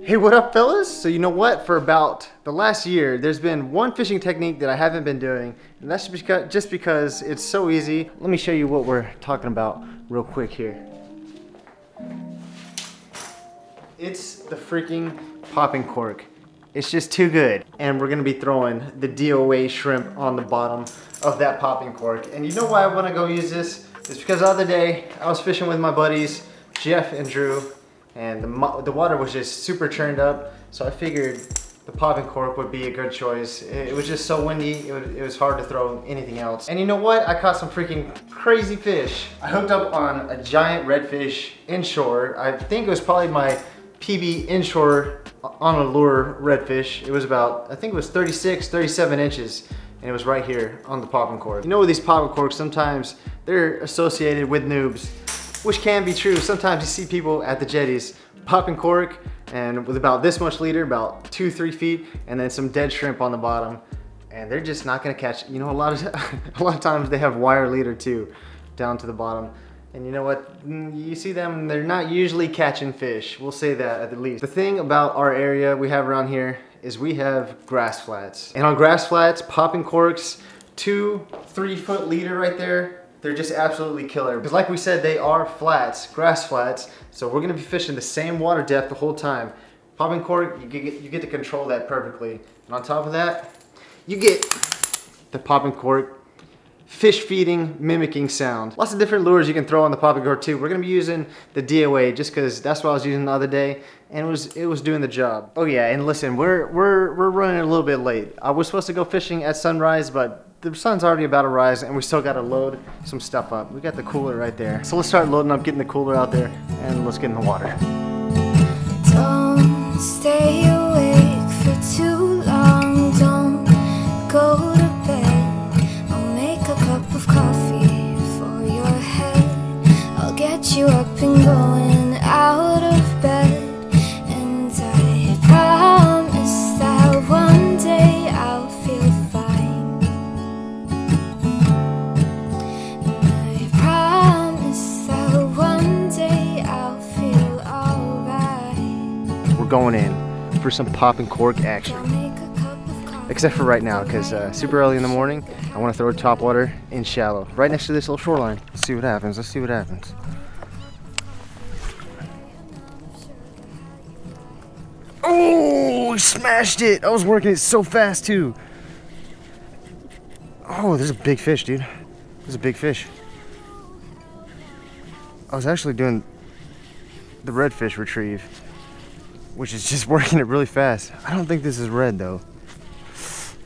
Hey, what up fellas? So you know what? For about the last year, there's been one fishing technique that I haven't been doing, and that's just because it's so easy. Let me show you what we're talking about real quick here. It's the freaking popping cork. It's just too good. And we're gonna be throwing the DOA shrimp on the bottom of that popping cork. And you know why I wanna go use this? It's because the other day, I was fishing with my buddies, Jeff and Drew, and the, the water was just super churned up. So I figured the popping cork would be a good choice. It, was just so windy, it was, it was hard to throw anything else. And you know what? I caught some freaking crazy fish. I hooked up on a giant redfish inshore. I think it was probably my PB inshore on a lure redfish. It was about, I think it was 36, 37 inches and it was right here on the popping cork. You know with these popping corks, sometimes they're associated with noobs, which can be true. Sometimes you see people at the jetties popping cork and with about this much leader, about two, three feet, and then some dead shrimp on the bottom. And they're just not gonna catch, you know, a lot of, a lot of times they have wire leader too, down to the bottom. And you know what? Mm, you see them, they're not usually catching fish. We'll say that at the least. The thing about our area we have around here is we have grass flats. And on grass flats, popping corks, two, three foot leader right there, they're just absolutely killer. Because like we said, they are flats, grass flats. So we're gonna be fishing the same water depth the whole time. Popping cork, you get, you get to control that perfectly. And on top of that, you get the popping cork fish feeding mimicking sound. Lots of different lures you can throw on the popping cork too. We're gonna be using the DOA just because that's what I was using the other day and it was it was doing the job. Oh yeah, and listen, we're we're we're running a little bit late. I was supposed to go fishing at sunrise, but the sun's already about to rise and we still gotta load some stuff up. We got the cooler right there. So let's start loading up, getting the cooler out there, and let's get in the water. Don't stay awake for too long, don't go you up and going for some popping cork action except for right now because uh, super early in the morning I want to throw top water in shallow right next to this little shoreline let's see what happens let's see what happens Oh, smashed it. I was working it so fast too. Oh, there's a big fish, dude. There's a big fish. I was actually doing the redfish retrieve, which is just working it really fast. I don't think this is red though.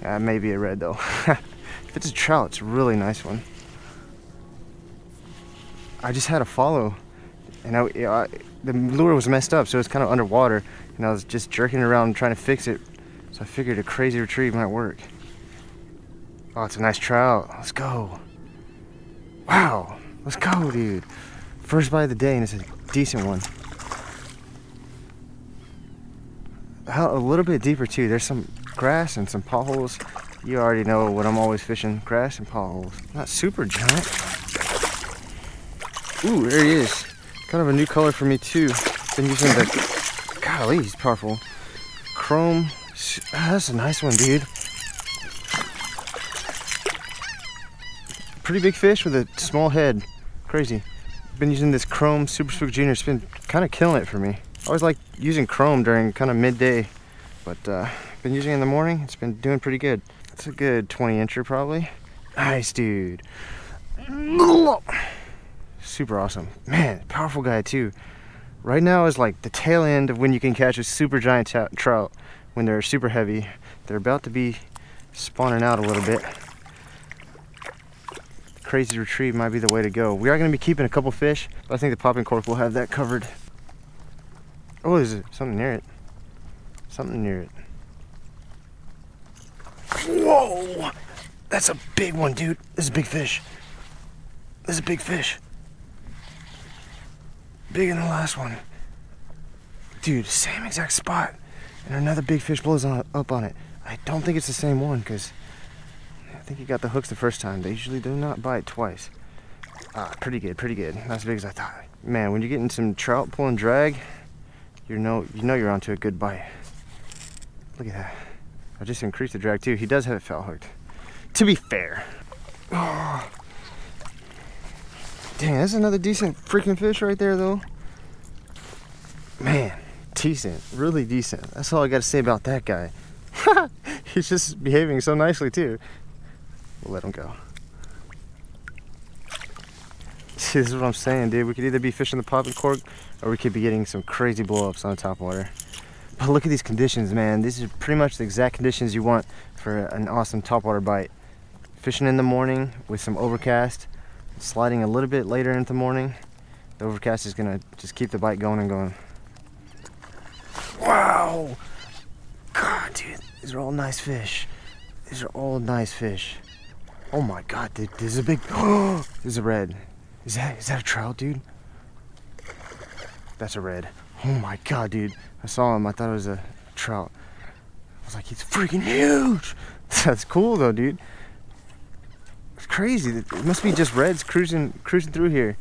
Uh, maybe a red though. if it's a trout, it's a really nice one. I just had a follow, and I, I the lure was messed up, so it's kind of underwater and I was just jerking around trying to fix it. So I figured a crazy retrieve might work. Oh, it's a nice trout. Let's go. Wow. Let's go, dude. First bite of the day, and it's a decent one. A little bit deeper, too. There's some grass and some potholes. You already know what I'm always fishing. Grass and potholes. Not super giant. Ooh, there he is. Kind of a new color for me, too. Been using the Golly, he's powerful. Chrome. Ah, that's a nice one, dude. Pretty big fish with a small head. Crazy. Been using this Chrome Super Spook Junior. It's been kind of killing it for me. I always like using Chrome during kind of midday, but uh, been using in the morning. It's been doing pretty good. It's a good 20 incher probably. Nice, dude. Super awesome. Man, powerful guy too. Right now is like the tail end of when you can catch a super giant trout when they're super heavy. They're about to be spawning out a little bit. Crazy retrieve might be the way to go. We are going to be keeping a couple fish, but I think the popping cork will have that covered. Oh, there's something near it. Something near it. Whoa! That's a big one, dude. This is a big fish. This is a big fish. Bigger than the last one. Dude, same exact spot. And another big fish blows on, up on it. I don't think it's the same one because I think he got the hooks the first time. They usually do not bite twice. Ah, pretty good, pretty good. Not as big as I thought. Man, when you're getting some trout pulling drag, you know you know you're onto a good bite. Look at that. I just increased the drag too. He does have it foul hooked. To be fair. Oh. Dang, that's another decent freaking fish right there though. Man, decent, really decent. That's all I gotta say about that guy. He's just behaving so nicely too. We'll let him go. This is what I'm saying, dude. We could either be fishing the popping cork or we could be getting some crazy blowups on the top water. But look at these conditions, man. These are pretty much the exact conditions you want for an awesome topwater bite. Fishing in the morning with some overcast, sliding a little bit later in the morning. The overcast is gonna just keep the bite going and going. Wow! God, dude, these are all nice fish. These are all nice fish. Oh my God, dude, this is a big, this is a red. Is that, is that a trout, dude? That's a red. Oh my God, dude. I saw him, I thought it was a trout. I was like, he's freaking huge. That's cool though, dude. It's crazy. It must be just reds cruising, cruising through here.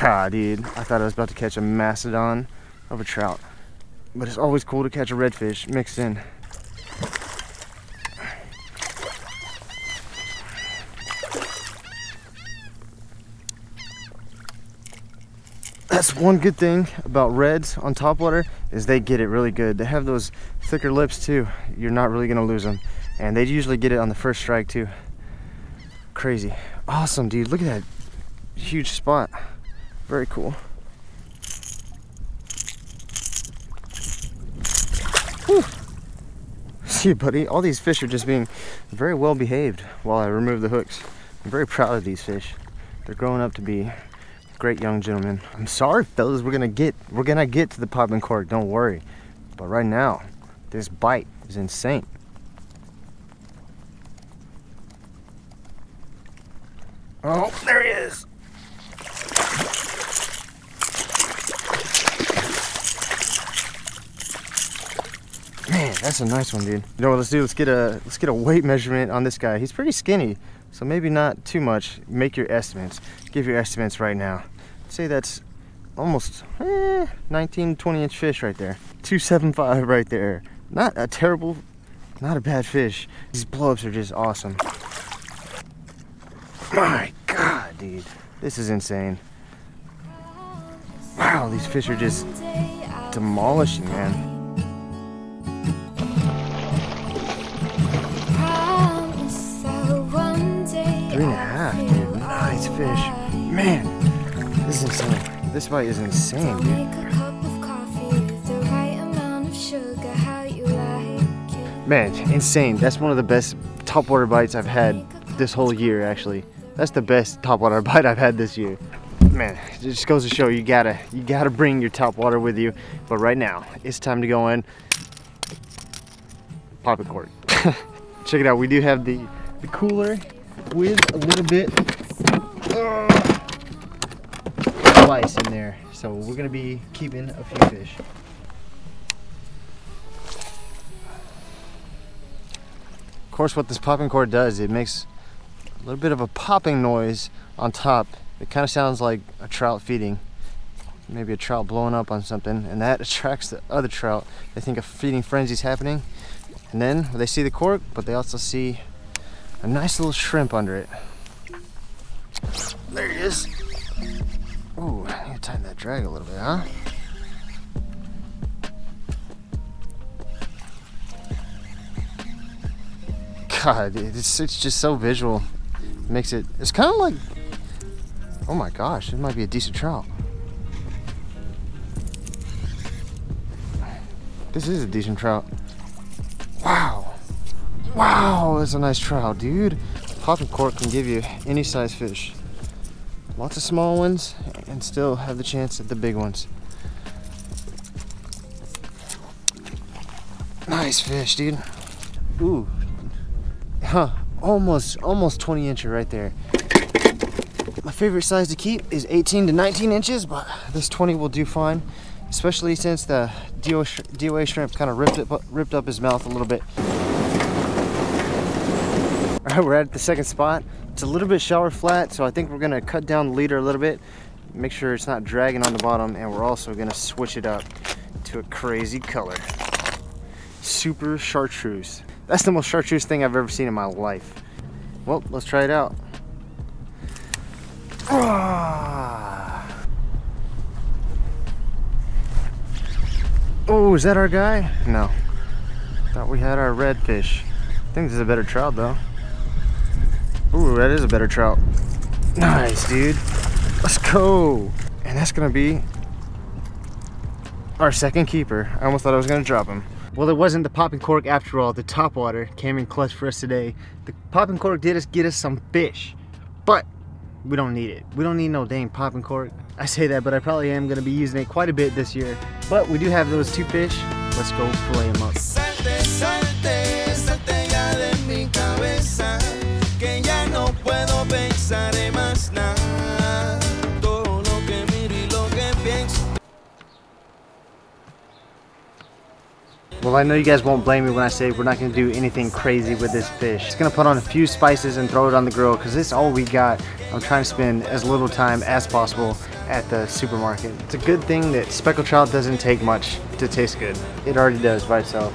God, dude, I thought I was about to catch a mastodon of a trout. But it's always cool to catch a redfish mixed in. That's one good thing about reds on topwater is they get it really good. They have those thicker lips too. You're not really gonna lose them. And they usually get it on the first strike too. Crazy. Awesome, dude. Look at that huge spot. Very cool. Whew. See, buddy, all these fish are just being very well behaved while I remove the hooks. I'm very proud of these fish. They're growing up to be great young gentleman. I'm sorry, fellas, we're gonna get we're gonna get to the popping cork, don't worry. But right now, this bite is insane. Oh, there he is. Man, that's a nice one, dude. You know what? Let's do. Let's get a let's get a weight measurement on this guy. He's pretty skinny, so maybe not too much. Make your estimates. Give your estimates right now. say that's almost eh, 19, 20 inch fish right there. 275 right there. Not a terrible, not a bad fish. These blowups are just awesome. My God, dude, this is insane. Wow, these fish are just demolishing, man. Three and a half, dude. Nice fish. Man, this is insane. This bite is insane, dude. Man, insane. That's one of the best topwater bites I've had this whole year, actually. That's the best topwater bite I've had this year. Man, it just goes to show you gotta you gotta bring your topwater with you. But right now, it's time to go in. Pop a cork. Check it out. We do have the the cooler with a little bit of ice in there. So we're gonna be keeping a few fish. Of course, what this popping cork does, it makes a little bit of a popping noise on top. It kind of sounds like a trout feeding. Maybe a trout blowing up on something, and that attracts the other trout. They think a feeding frenzy is happening, and then they see the cork, but they also see a nice little shrimp under it. There he is. Ooh, I need to tighten that drag a little bit, huh? God, it's, it's just so visual. It makes it, it's kind of like, oh my gosh, it might be a decent trout. This is a decent trout. Wow. Wow, that's a nice trout, dude. Popping cork can give you any size fish. Lots of small ones and still have the chance at the big ones. Nice fish, dude. Ooh. Huh. Almost, almost 20 incher right there. My favorite size to keep is 18 to 19 inches, but this 20 will do fine, especially since the DOA shrimp kind of ripped, it, ripped up his mouth a little bit. All right, we're at the second spot. It's a little bit shallower flat, so I think we're gonna cut down the leader a little bit, make sure it's not dragging on the bottom, and we're also gonna switch it up to a crazy color. Super chartreuse. That's the most chartreuse thing I've ever seen in my life. Well, let's try it out. Ah. Oh, is that our guy? No. Thought we had our redfish. I think this is a better trout though. Ooh, that is a better trout. Nice, dude. Let's go. And that's gonna be our second keeper. I almost thought I was gonna drop him. Well, it wasn't the popping cork after all. The top water came in clutch for us today. The popping cork did us get us some fish, but we don't need it. We don't need no dang popping cork. I say that, but I probably am gonna be using it quite a bit this year. But we do have those two fish. Let's go fillet them up. Puedo pensar en más nada. Well, I know you guys won't blame me when I say we're not going to do anything crazy with this fish. Just going to put on a few spices and throw it on the grill because this is all we got. I'm trying to spend as little time as possible at the supermarket. It's a good thing that speckled trout doesn't take much to taste good. It already does by itself.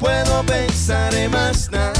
puedo pensar en más nada.